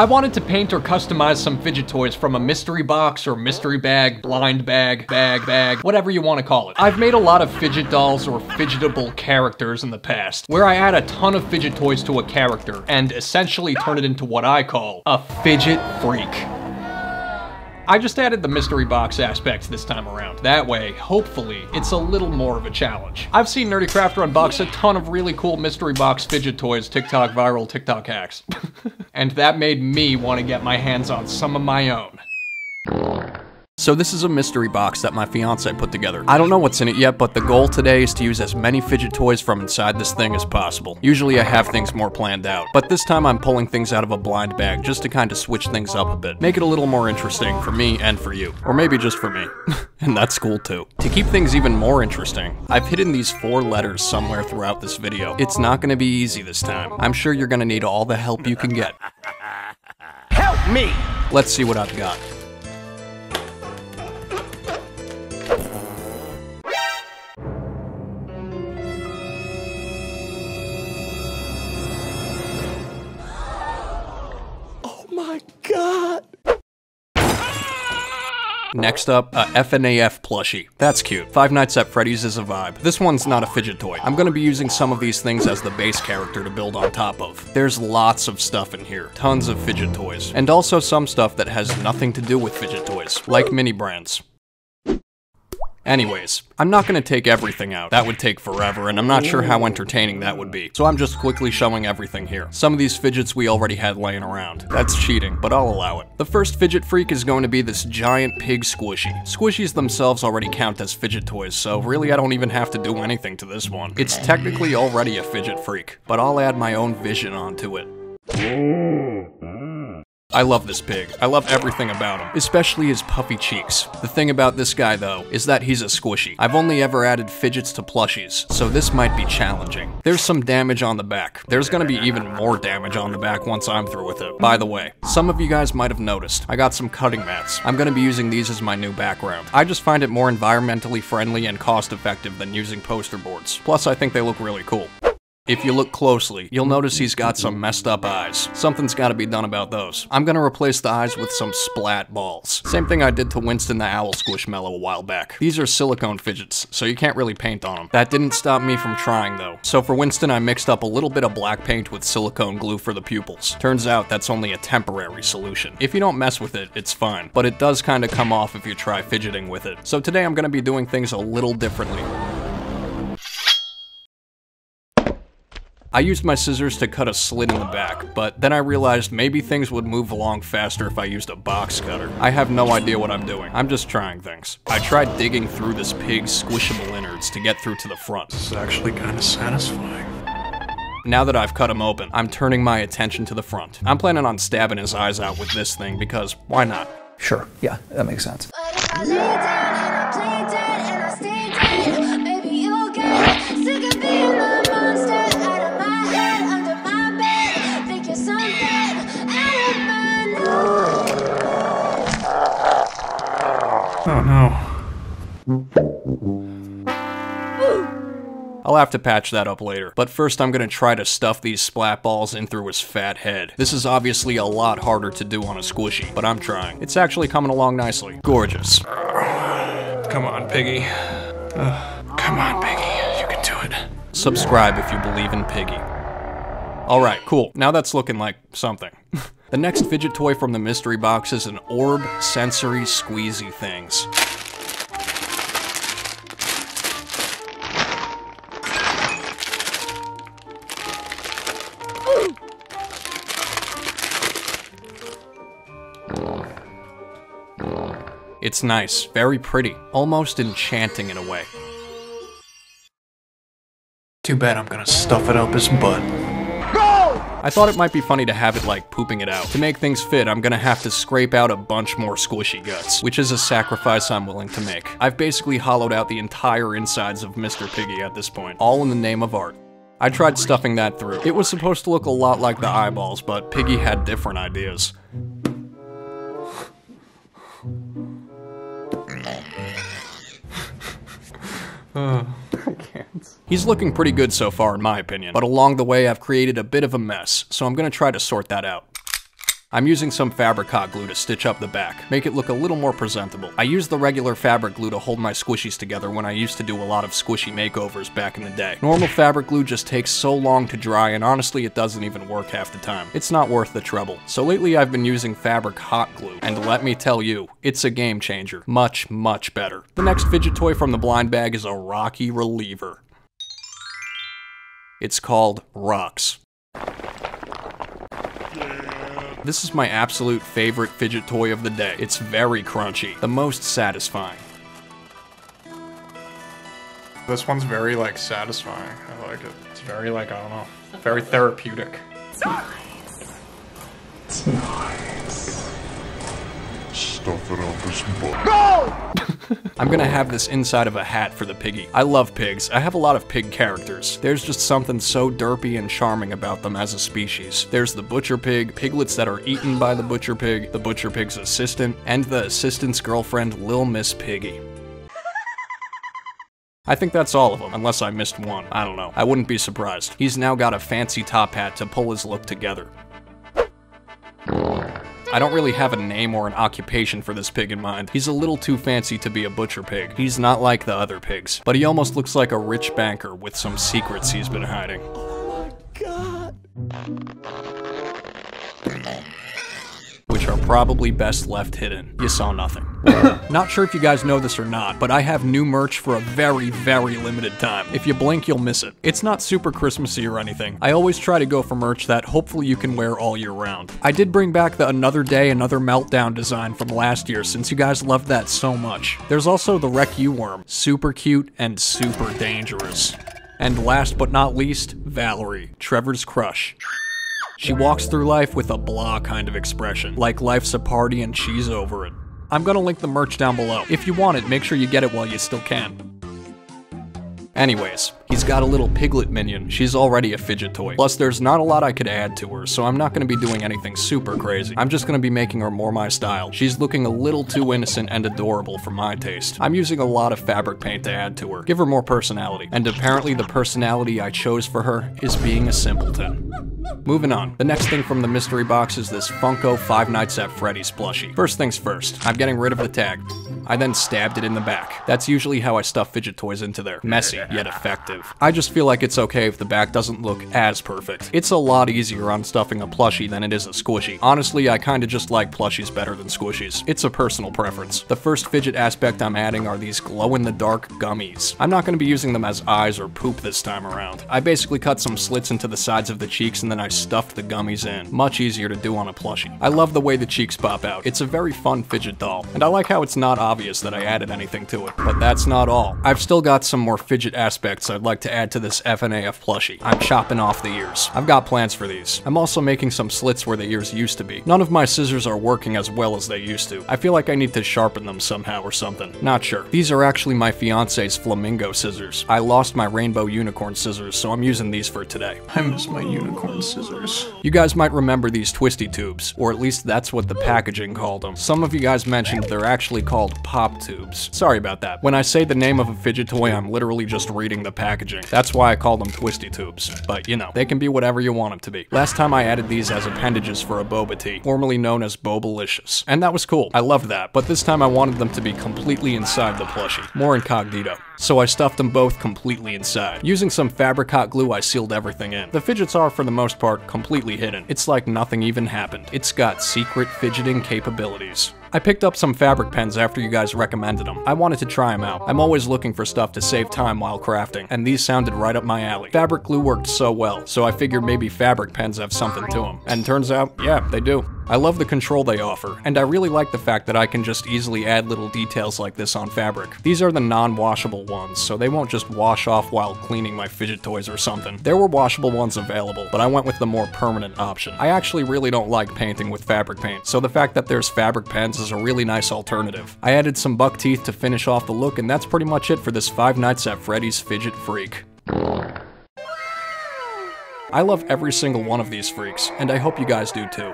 I wanted to paint or customize some fidget toys from a mystery box or mystery bag, blind bag, bag, bag, whatever you want to call it. I've made a lot of fidget dolls or fidgetable characters in the past, where I add a ton of fidget toys to a character and essentially turn it into what I call a fidget freak. I just added the mystery box aspect this time around. That way, hopefully, it's a little more of a challenge. I've seen NerdECrafter unbox a ton of really cool mystery box fidget toys, TikTok viral TikTok hacks. and that made me want to get my hands on some of my own. So this is a mystery box that my fiance put together. I don't know what's in it yet, but the goal today is to use as many fidget toys from inside this thing as possible. Usually I have things more planned out, but this time I'm pulling things out of a blind bag just to kind of switch things up a bit. Make it a little more interesting for me and for you. Or maybe just for me. and that's cool too. To keep things even more interesting, I've hidden these four letters somewhere throughout this video. It's not gonna be easy this time. I'm sure you're gonna need all the help you can get. Help me! Let's see what I've got. My God! Next up, a FNAF plushie. That's cute. Five Nights at Freddy's is a vibe. This one's not a fidget toy. I'm gonna be using some of these things as the base character to build on top of. There's lots of stuff in here. Tons of fidget toys. And also some stuff that has nothing to do with fidget toys, like mini brands. Anyways, I'm not gonna take everything out. That would take forever, and I'm not sure how entertaining that would be. So I'm just quickly showing everything here. Some of these fidgets we already had laying around. That's cheating, but I'll allow it. The first fidget freak is going to be this giant pig squishy. Squishies themselves already count as fidget toys, so really I don't even have to do anything to this one. It's technically already a fidget freak, but I'll add my own vision onto it. I love this pig. I love everything about him, especially his puffy cheeks. The thing about this guy, though, is that he's a squishy. I've only ever added fidgets to plushies, so this might be challenging. There's some damage on the back. There's gonna be even more damage on the back once I'm through with it. By the way, some of you guys might have noticed, I got some cutting mats. I'm gonna be using these as my new background. I just find it more environmentally friendly and cost effective than using poster boards. Plus, I think they look really cool. If you look closely, you'll notice he's got some messed up eyes. Something's gotta be done about those. I'm gonna replace the eyes with some splat balls. Same thing I did to Winston the Owl Squishmallow a while back. These are silicone fidgets, so you can't really paint on them. That didn't stop me from trying though. So for Winston, I mixed up a little bit of black paint with silicone glue for the pupils. Turns out that's only a temporary solution. If you don't mess with it, it's fine. But it does kinda come off if you try fidgeting with it. So today I'm gonna be doing things a little differently. I used my scissors to cut a slit in the back, but then I realized maybe things would move along faster if I used a box cutter. I have no idea what I'm doing. I'm just trying things. I tried digging through this pig's squishable innards to get through to the front. This is actually kind of satisfying. Now that I've cut him open, I'm turning my attention to the front. I'm planning on stabbing his eyes out with this thing because why not? Sure, yeah, that makes sense. I'll have to patch that up later. But first I'm gonna try to stuff these splat balls in through his fat head. This is obviously a lot harder to do on a squishy, but I'm trying. It's actually coming along nicely. Gorgeous. Come on, Piggy. Come on, Piggy. You can do it. Subscribe if you believe in Piggy. Alright, cool. Now that's looking like something. the next fidget toy from the mystery box is an orb sensory squeezy things. It's nice, very pretty, almost enchanting in a way. Too bad I'm gonna stuff it up his butt. I thought it might be funny to have it like pooping it out. To make things fit, I'm gonna have to scrape out a bunch more squishy guts, which is a sacrifice I'm willing to make. I've basically hollowed out the entire insides of Mr. Piggy at this point, all in the name of art. I tried stuffing that through. It was supposed to look a lot like the eyeballs, but Piggy had different ideas. He's looking pretty good so far in my opinion, but along the way I've created a bit of a mess, so I'm gonna try to sort that out. I'm using some fabric hot glue to stitch up the back, make it look a little more presentable. I use the regular fabric glue to hold my squishies together when I used to do a lot of squishy makeovers back in the day. Normal fabric glue just takes so long to dry and honestly it doesn't even work half the time. It's not worth the trouble. So lately I've been using fabric hot glue, and let me tell you, it's a game changer. Much, much better. The next fidget toy from the blind bag is a Rocky Reliever. It's called Rocks. This is my absolute favorite fidget toy of the day. It's very crunchy, the most satisfying. This one's very like satisfying. I like it. It's very like I don't know, very therapeutic. it's nice Stuff it up his butt. I'm gonna have this inside of a hat for the piggy. I love pigs. I have a lot of pig characters. There's just something so derpy and charming about them as a species. There's the butcher pig, piglets that are eaten by the butcher pig, the butcher pig's assistant, and the assistant's girlfriend, Lil Miss Piggy. I think that's all of them, unless I missed one. I don't know. I wouldn't be surprised. He's now got a fancy top hat to pull his look together. I don't really have a name or an occupation for this pig in mind. He's a little too fancy to be a butcher pig. He's not like the other pigs, but he almost looks like a rich banker with some secrets he's been hiding. Oh my god. Are probably best left hidden. You saw nothing. not sure if you guys know this or not, but I have new merch for a very, very limited time. If you blink, you'll miss it. It's not super Christmassy or anything. I always try to go for merch that hopefully you can wear all year round. I did bring back the Another Day, Another Meltdown design from last year since you guys loved that so much. There's also the Wreck You Worm. Super cute and super dangerous. And last but not least, Valerie, Trevor's crush. She walks through life with a blah kind of expression, like life's a party and she's over it. I'm gonna link the merch down below. If you want it, make sure you get it while you still can. Anyways, he's got a little piglet minion. She's already a fidget toy. Plus, there's not a lot I could add to her, so I'm not gonna be doing anything super crazy. I'm just gonna be making her more my style. She's looking a little too innocent and adorable for my taste. I'm using a lot of fabric paint to add to her, give her more personality. And apparently the personality I chose for her is being a simpleton. Moving on. The next thing from the mystery box is this Funko Five Nights at Freddy's plushie. First things first, I'm getting rid of the tag. I then stabbed it in the back. That's usually how I stuff fidget toys into there. Messy, yet effective. I just feel like it's okay if the back doesn't look as perfect. It's a lot easier on stuffing a plushie than it is a squishy. Honestly, I kinda just like plushies better than squishies. It's a personal preference. The first fidget aspect I'm adding are these glow-in-the-dark gummies. I'm not gonna be using them as eyes or poop this time around. I basically cut some slits into the sides of the cheeks and then I stuffed the gummies in. Much easier to do on a plushie. I love the way the cheeks pop out. It's a very fun fidget doll, and I like how it's not obvious that I added anything to it. But that's not all. I've still got some more fidget aspects I'd like to add to this FNAF plushie. I'm chopping off the ears. I've got plans for these. I'm also making some slits where the ears used to be. None of my scissors are working as well as they used to. I feel like I need to sharpen them somehow or something. Not sure. These are actually my fiance's flamingo scissors. I lost my rainbow unicorn scissors, so I'm using these for today. I miss my unicorn scissors. You guys might remember these twisty tubes, or at least that's what the packaging called them. Some of you guys mentioned they're actually called pop tubes. Sorry about that. When I say the name of a fidget toy, I'm literally just reading the packaging. That's why I call them twisty tubes. But you know, they can be whatever you want them to be. Last time I added these as appendages for a boba tea, formerly known as Bobalicious. And that was cool. I loved that. But this time I wanted them to be completely inside the plushie. More incognito. So I stuffed them both completely inside. Using some fabric hot glue, I sealed everything in. The fidgets are, for the most part, completely hidden. It's like nothing even happened. It's got secret fidgeting capabilities. I picked up some fabric pens after you guys recommended them. I wanted to try them out. I'm always looking for stuff to save time while crafting, and these sounded right up my alley. Fabric glue worked so well, so I figured maybe fabric pens have something to them. And turns out, yeah, they do. I love the control they offer, and I really like the fact that I can just easily add little details like this on fabric. These are the non-washable ones, so they won't just wash off while cleaning my fidget toys or something. There were washable ones available, but I went with the more permanent option. I actually really don't like painting with fabric paint, so the fact that there's fabric pens is a really nice alternative. I added some buck teeth to finish off the look, and that's pretty much it for this Five Nights at Freddy's Fidget Freak. I love every single one of these freaks, and I hope you guys do too.